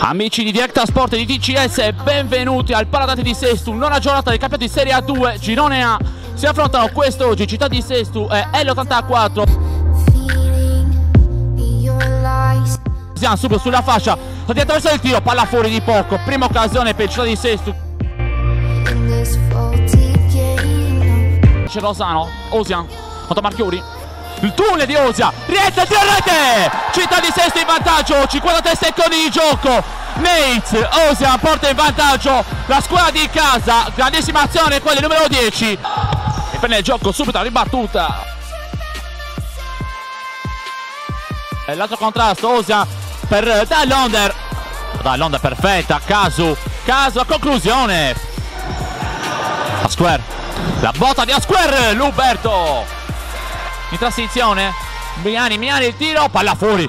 Amici di Directa Sport e di TCS, benvenuti al Paradati di Sestu, nona giornata del campionato di Serie A2, Girone A. Si affrontano quest'oggi Città di Sestu e L84. Siamo subito sulla fascia, di attraversare il tiro, palla fuori di poco, prima occasione per Città di Sestu. C'è Rosano, Osian, contro Marchiori, il tunnel di Osia, tiro a rete! Città di Sesto in vantaggio, 53 secondi di gioco. Nates, Osia porta in vantaggio la squadra di casa, grandissima azione quella numero 10. E prende il gioco subito la ribattuta. E l'altro contrasto, Osia per Dall'Onder. Dall'Onder perfetta, Casu, Casu a conclusione. A Square, la botta di Asquare, Luberto in transizione Miani, Miani il tiro, palla fuori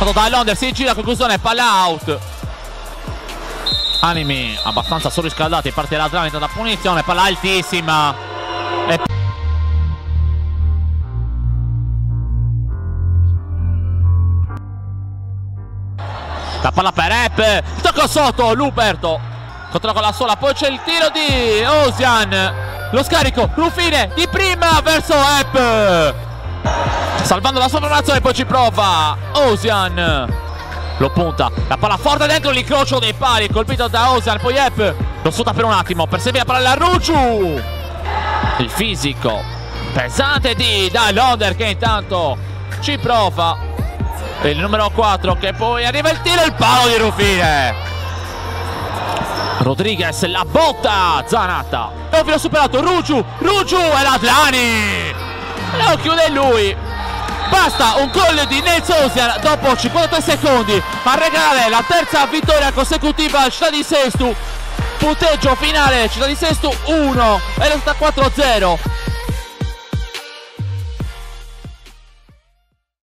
fatto da Londer, si gira, conclusione, palla out. Animi abbastanza surriscaldati parte laterale da punizione, palla altissima. E... la palla per Epp tocco sotto Luperto controlla con la sola poi c'è il tiro di Osian. Lo scarico Rufine di prima verso Epp salvando la sovranazionale poi ci prova. Osian lo punta. La palla forte dentro l'incrocio dei pali colpito da Osian. Poi Epp lo sfrutta per un attimo persevera per la Ruciu il fisico pesante di Dall'Onder che intanto ci prova. Il numero 4 che poi arriva il tiro il palo di Rufine. Rodriguez la botta Zanata. E superato Rugiu Rugiu e l'Atlani lo chiude lui basta un gol di Nels Osian dopo 53 secondi. A regalare la terza vittoria consecutiva al Città di Sestu. Punteggio finale Città di Sestu 1 e 4-0